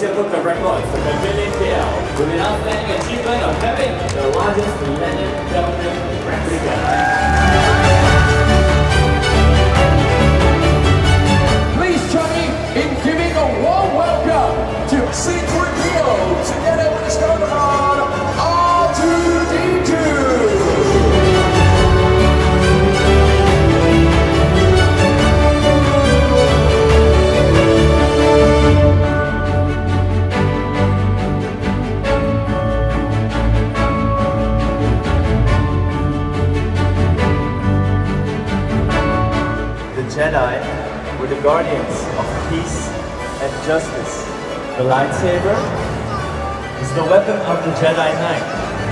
managed to book the record for the Pavilion KL with an outstanding achievement of having the largest Millennium Development replica. Please join me in giving a warm welcome to Secret Hero together Jedi were the guardians of peace and justice. The lightsaber is the weapon of the Jedi Knight.